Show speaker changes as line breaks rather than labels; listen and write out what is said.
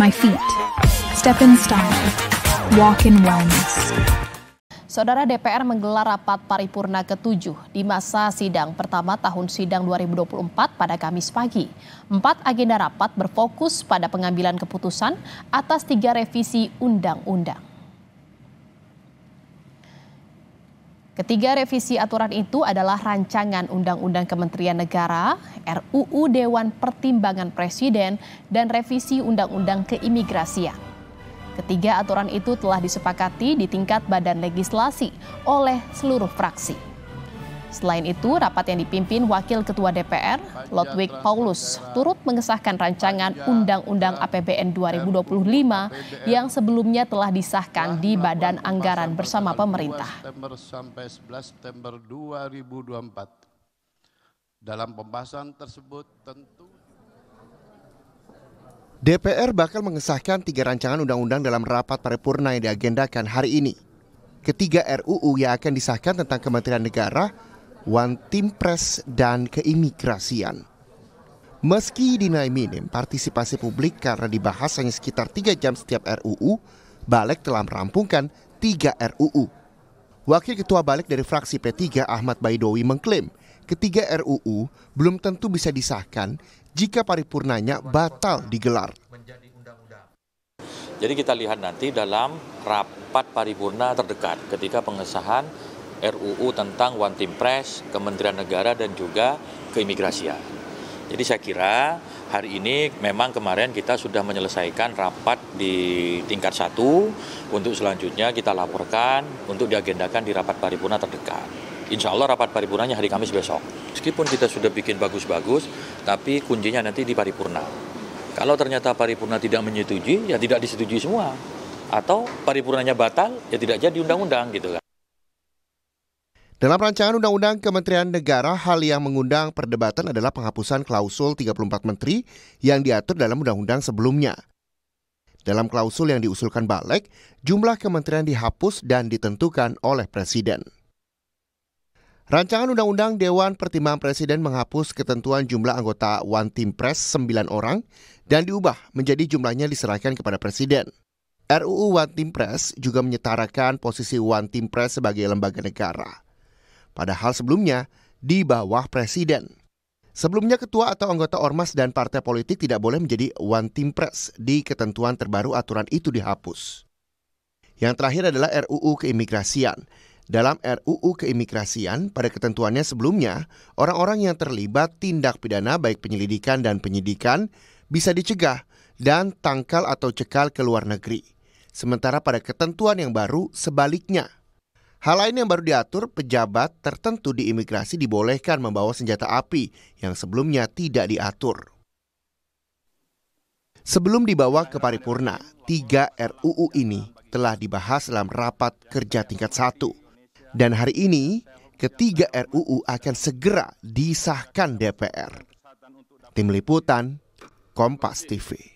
my feet. Step in style. Walk in wellness.
Saudara DPR menggelar rapat paripurna ke-7 di masa sidang pertama tahun sidang 2024 pada Kamis pagi. Empat agenda rapat berfokus pada pengambilan keputusan atas tiga revisi undang-undang. Ketiga revisi aturan itu adalah rancangan Undang-Undang Kementerian Negara, RUU Dewan Pertimbangan Presiden, dan revisi Undang-Undang Keimigrasian. Ketiga aturan itu telah disepakati di tingkat badan legislasi oleh seluruh fraksi. Selain itu, rapat yang dipimpin Wakil Ketua DPR, Lodwig Paulus, turut mengesahkan rancangan Undang-Undang APBN 2025 yang sebelumnya telah disahkan di Badan Anggaran bersama pemerintah.
sampai 11 September 2024. Dalam pembahasan tersebut tentu
DPR bakal mengesahkan tiga rancangan undang-undang dalam rapat paripurna yang diagendakan hari ini. Ketiga RUU yang akan disahkan tentang Kementerian Negara, One Team Press, dan keimigrasian. Meski dinilai minim partisipasi publik karena dibahas hanya sekitar tiga jam setiap RUU, Balik telah merampungkan tiga RUU. Wakil Ketua Balik dari fraksi P3 Ahmad Baidowi mengklaim ketiga RUU belum tentu bisa disahkan jika paripurnanya batal digelar.
Jadi kita lihat nanti dalam rapat paripurna terdekat ketika pengesahan RUU tentang One Team Press, Kementerian Negara dan juga keimigrasian. Jadi saya kira hari ini memang kemarin kita sudah menyelesaikan rapat di tingkat satu untuk selanjutnya kita laporkan untuk diagendakan di rapat paripurna terdekat. Insya Allah rapat paripurnanya hari Kamis besok. Meskipun kita sudah bikin bagus-bagus, tapi kuncinya nanti di paripurna. Kalau ternyata paripurna tidak menyetujui, ya tidak disetujui semua. Atau paripurnanya batal, ya tidak jadi undang-undang gitu kan.
Dalam rancangan Undang-Undang Kementerian Negara, hal yang mengundang perdebatan adalah penghapusan klausul 34 menteri yang diatur dalam undang-undang sebelumnya. Dalam klausul yang diusulkan Balek, jumlah kementerian dihapus dan ditentukan oleh Presiden. Rancangan Undang-Undang Dewan Pertimbangan Presiden menghapus ketentuan jumlah anggota One Team Press 9 orang dan diubah menjadi jumlahnya diserahkan kepada Presiden. RUU One Team Press juga menyetarakan posisi One Team Press sebagai lembaga negara. Padahal sebelumnya di bawah Presiden. Sebelumnya ketua atau anggota ormas dan partai politik tidak boleh menjadi One Team Press di ketentuan terbaru aturan itu dihapus. Yang terakhir adalah RUU keimigrasian dalam RUU keimigrasian, pada ketentuannya sebelumnya, orang-orang yang terlibat tindak pidana baik penyelidikan dan penyidikan bisa dicegah dan tangkal atau cekal ke luar negeri. Sementara pada ketentuan yang baru sebaliknya. Hal lain yang baru diatur, pejabat tertentu di imigrasi dibolehkan membawa senjata api yang sebelumnya tidak diatur. Sebelum dibawa ke paripurna, tiga RUU ini telah dibahas dalam rapat kerja tingkat satu. Dan hari ini, ketiga RUU akan segera disahkan DPR. Tim Liputan, Kompas TV.